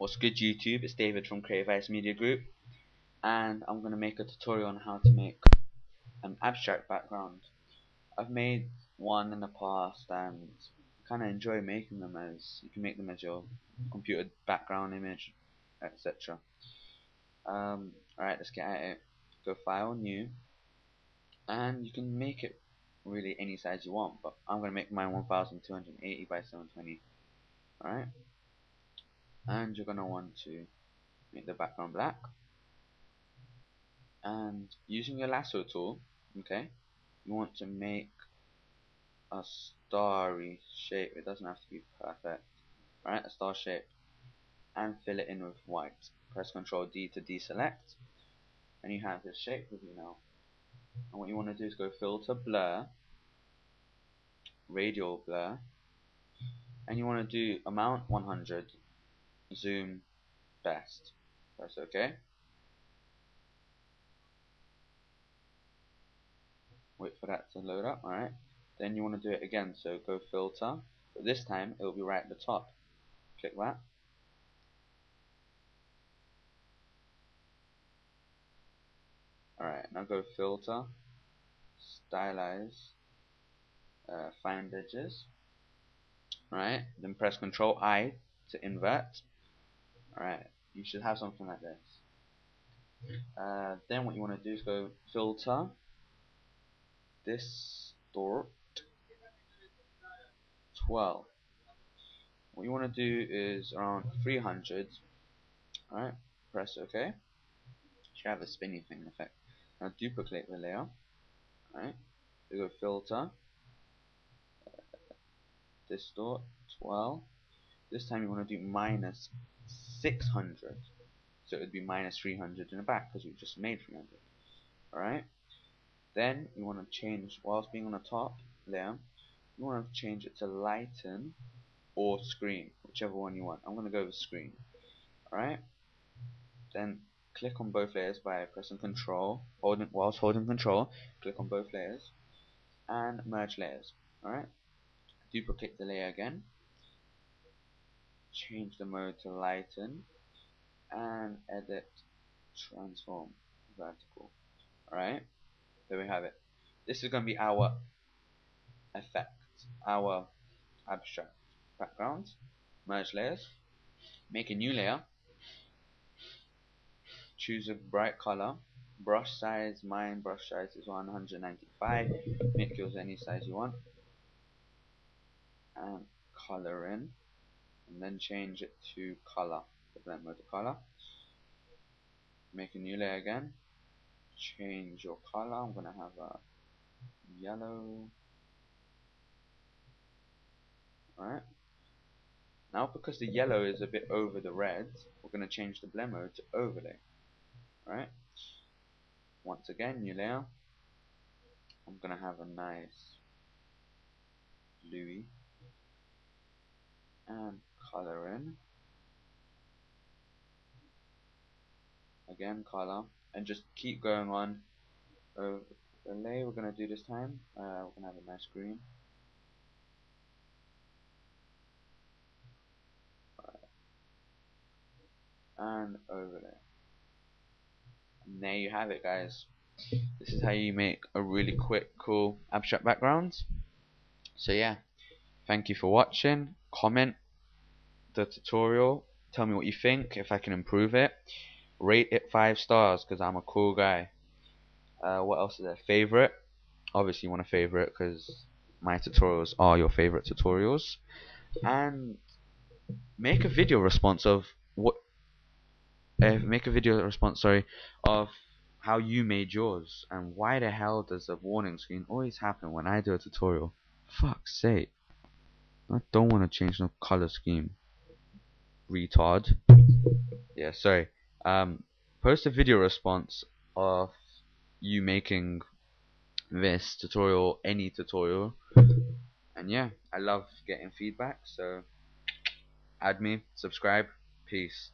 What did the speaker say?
What's good YouTube? It's Deivid from Creative Ice Media Group and I'm going to make a tutorial on how to make an abstract background. I've made one in the past and kind of enjoy making them as you can make them as your computer background image etc. Um, Alright let's get at it. Go file new and you can make it really any size you want but I'm going to make mine 1280 by 720 alright and you're going to want to make the background black. And using your lasso tool okay you want to make a starry shape. It doesn't have to be perfect right? A star shape. And fill it in with white. Press ctrl D to deselect. And you have this shape with you now. And what you want to do is go filter blur radial blur. And you want to do amount 100 zoom best. Press OK. Wait for that to load up. Alright. Then you want to do it again. So go filter. But this time it will be right at the top. Click that. Alright, now go filter, stylize, uh, find edges. Alright, then press Control I to invert. Alright, you should have something like this. Uh, then what you want to do is go filter, distort, twirl. What you want to do is around 300. Alright, press OK. You should have a spinning thing effect. Now duplicate the layer. Alright, you go filter, distort, twirl. This time you want to do minus 600 so it would be minus 300 in the back because we just made 300 alright? Then you want to change whilst being on the top there you want to change it to lighten or screen whichever one you want. I'm going to go with screen. Alright? Then click on both layers by pressing control holding whilst holding control click on both layers and merge layers. Alright? Duplicate the layer again change the mode to lighten and edit transform vertical. Alright? There we have it. This is going to be our effect our abstract background. Merge layers. Make a new layer. Choose a bright color. Brush size mine brush size is 195 make yours any size you want. And color in and then change it to color. The blend mode to color. Make a new layer again. Change your color. I'm gonna have a yellow. Alright. Now because the yellow is a bit over the red we're gonna change the blend mode to overlay. Alright. Once again new layer. I'm gonna have a nice bluey. and color in again color and just keep going on. Overlay we're gonna do this time uh, we're gonna have a nice green. And overlay and there you have it guys. This is how you make a really quick cool abstract background. So yeah. Thank you for watching. Comment the tutorial. Tell me what you think if I can improve it. Rate it five stars because I'm a cool guy. Uh, what else is there? Favorite? Obviously you want a favorite because my tutorials are your favorite tutorials. And make a video response of what uh, make a video response sorry of how you made yours and why the hell does a warning screen always happen when I do a tutorial? Fuck's sake. I don't want to change no color scheme retard. Yeah, sorry. Um, post a video response of you making this tutorial, any tutorial. And yeah, I love getting feedback, so add me, subscribe, peace.